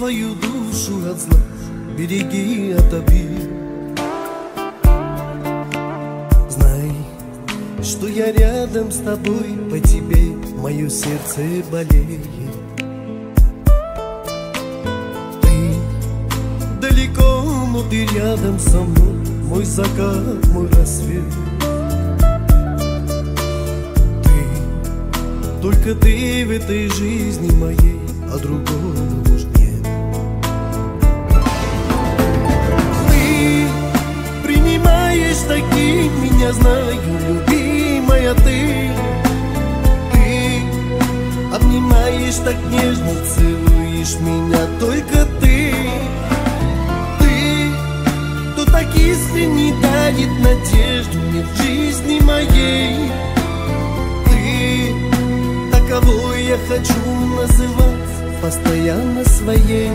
свою душу от зла. Береги от обид Знай, что я рядом с тобой По тебе мое сердце болеет. Ты далеко, но ты рядом со мной Мой закат, мой рассвет. Только ты в этой жизни моей, а другого уж принимаешь таким меня, знаю, любимая ты. Ты обнимаешь так нежно, целуешь меня, только ты. Ты, кто так искренне дарит надежду мне в жизни моей кого я хочу называть постоянно своей.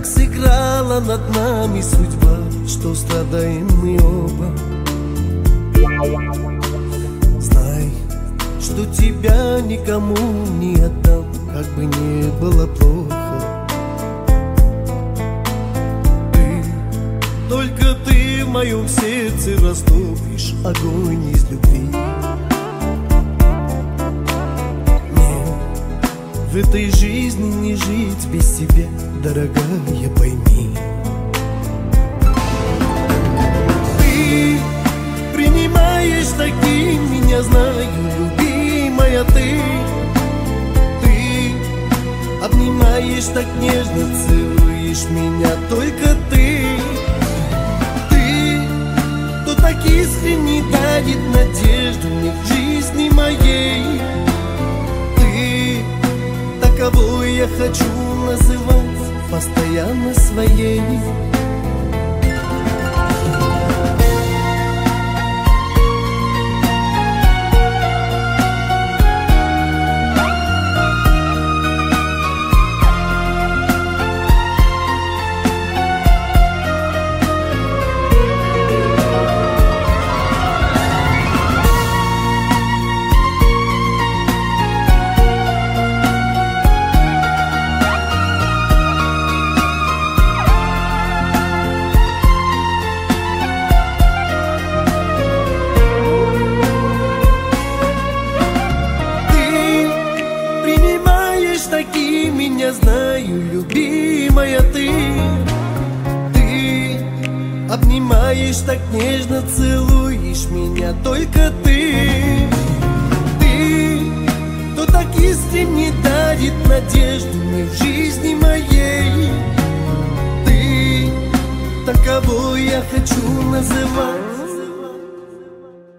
Так сыграла над нами судьба, что страдаем мы оба. Знай, что тебя никому не отдам, как бы не было плохо. Ты, только ты в моем сердце растопишь огонь из любви. Этой жизни не жить без тебя, дорогая, пойми. Ты принимаешь таким меня, знаю, любимая ты. Ты обнимаешь так нежно, целуешь меня, только ты. Ты, кто так искренне дарит надежду мне в жизни моей я хочу называть постоянно своей. Любимая ты. Ты обнимаешь так нежно, целуешь меня только ты. Ты, кто так искренне дарит надежду мне в жизни моей. Ты, таково я хочу называть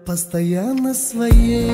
постоянно своей